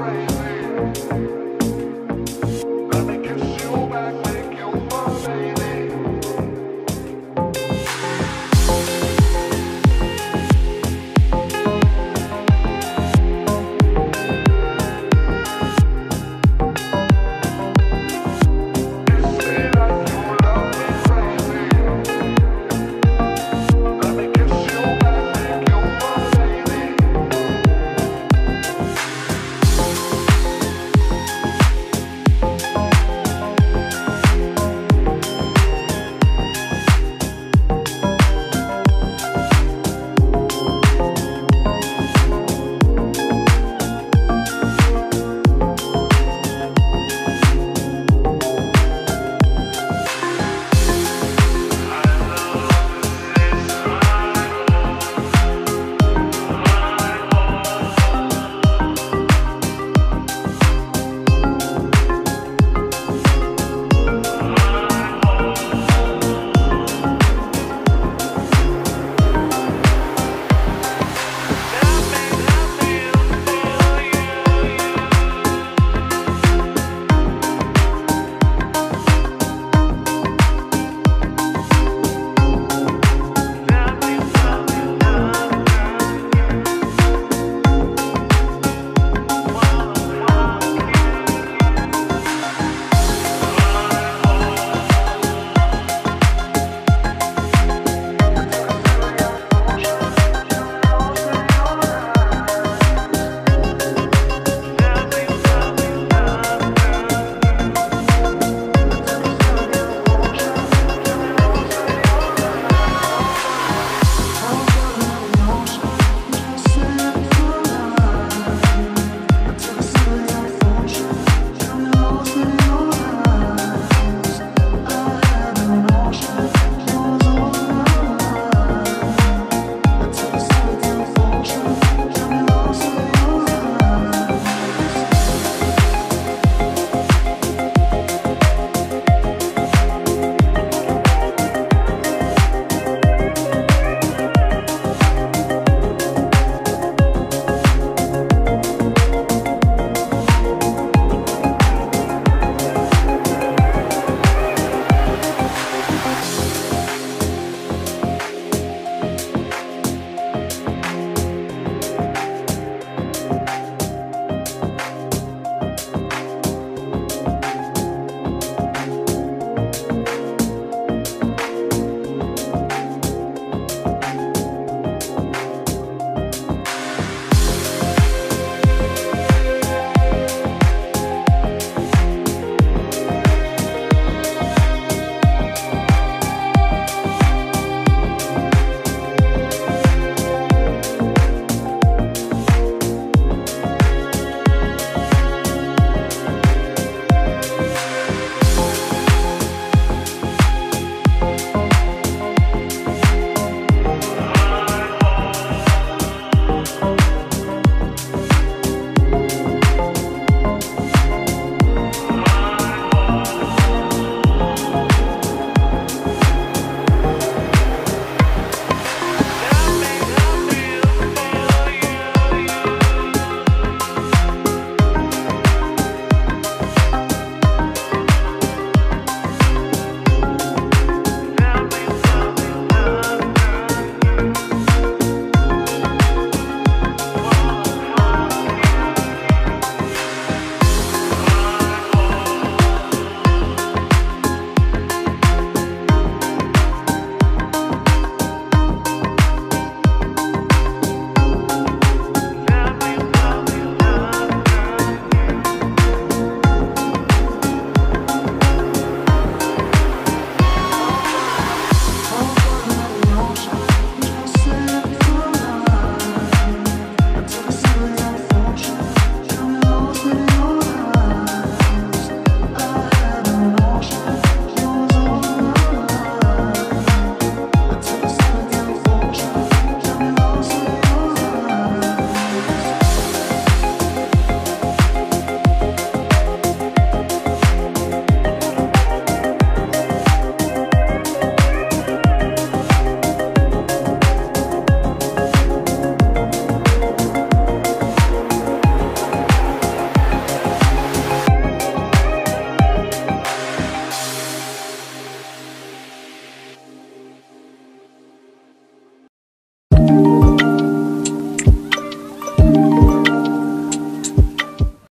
right.